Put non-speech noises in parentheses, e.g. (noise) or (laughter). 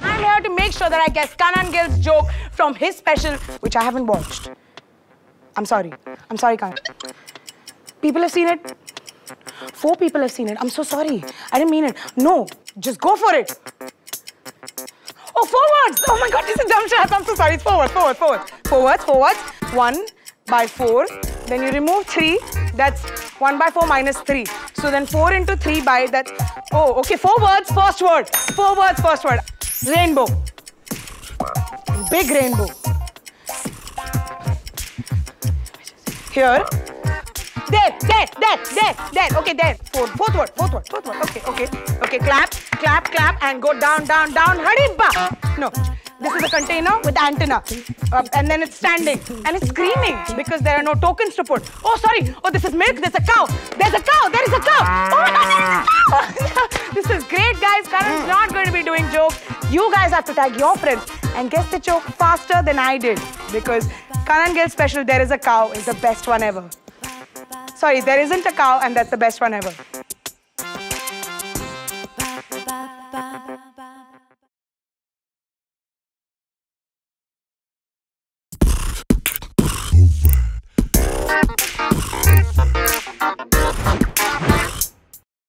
I'm here to make sure that I guess Kanan Gill's joke from his special, which I haven't watched. I'm sorry. I'm sorry, Kanan. People have seen it. Four people have seen it. I'm so sorry. I didn't mean it. No, just go for it. Oh, forwards! Oh my god, this is dumb shot. I'm so sorry. It's forward, forward, forward. Forwards, forwards. One by four. Then you remove three. That's one by four minus three. So then four into three by that's. Oh, okay. Four words, first word. Four words, first word. Rainbow. Big rainbow. Here. There, there, there, there, there. Okay, there. Fourth, fourth word, fourth word, fourth word. Okay, okay, okay. Clap, clap, clap, and go down, down, down. Hariba. No, this is a container with antenna, uh, and then it's standing and it's screaming because there are no tokens to put. Oh, sorry. Oh, this is milk. There's a cow. There's a cow. There is a cow. Oh my God, there is a cow. (laughs) this is great, guys. Kanan's not going to be doing jokes. You guys have to tag your friends and guess the joke faster than I did because Kanan Gill special, There is a Cow, is the best one ever. Sorry, there isn't a cow, and that's the best one ever.